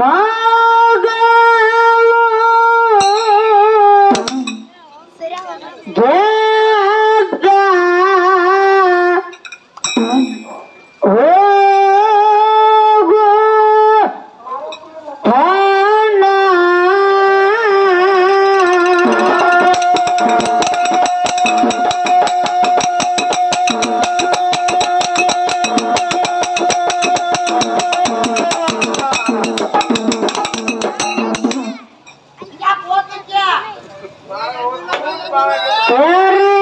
মা Corre.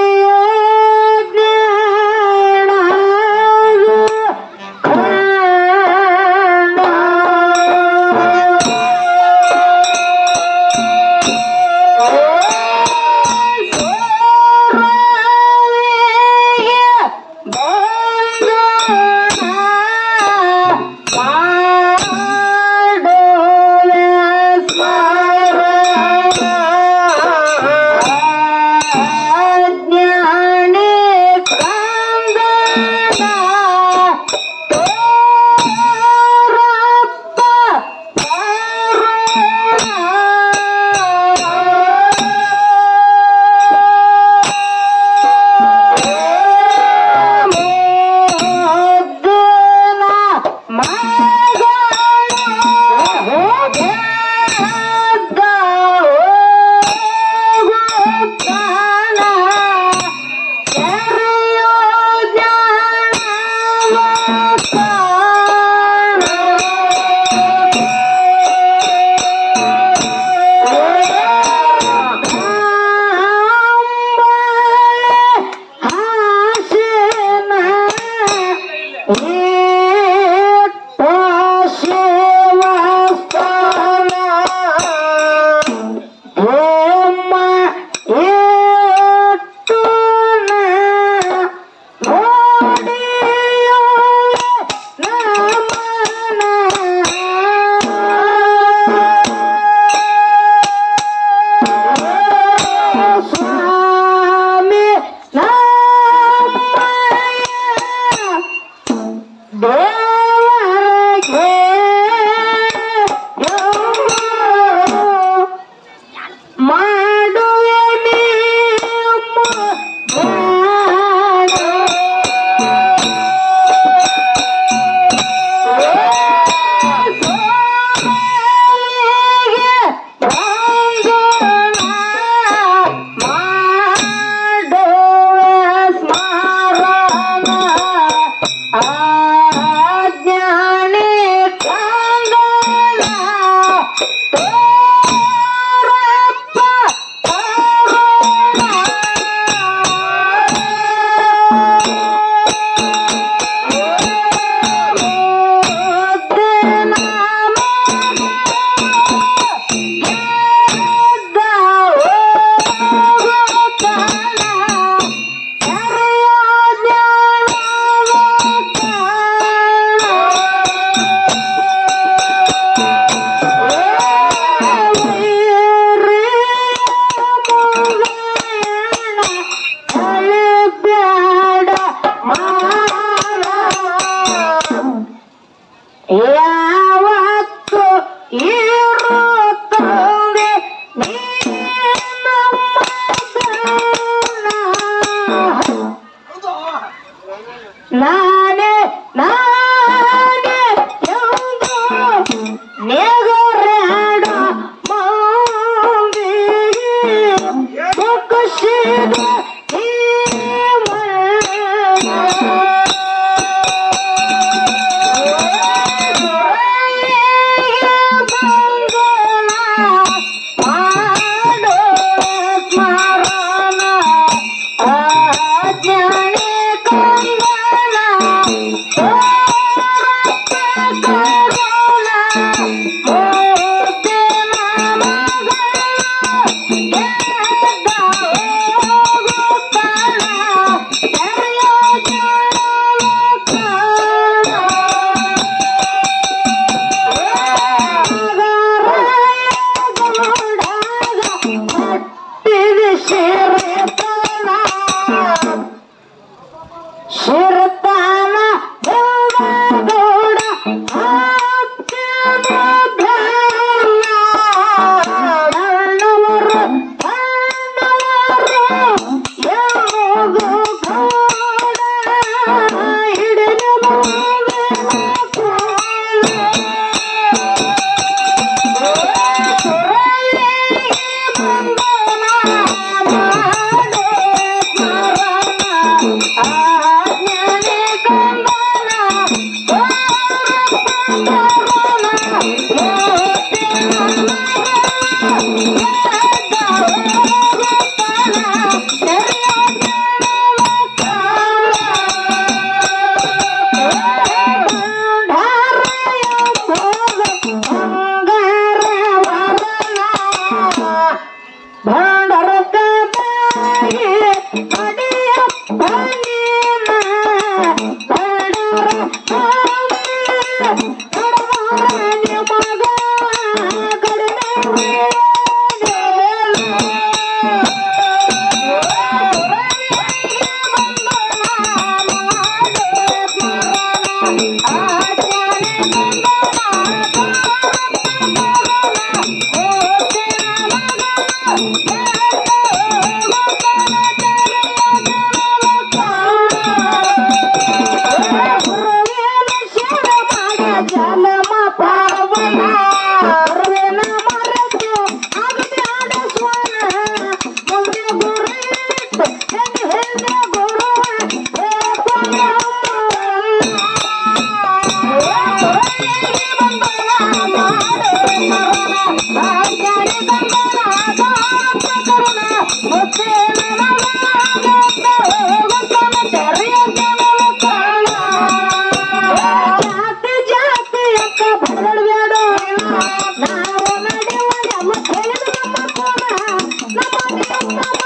Thank you.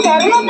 Gracias.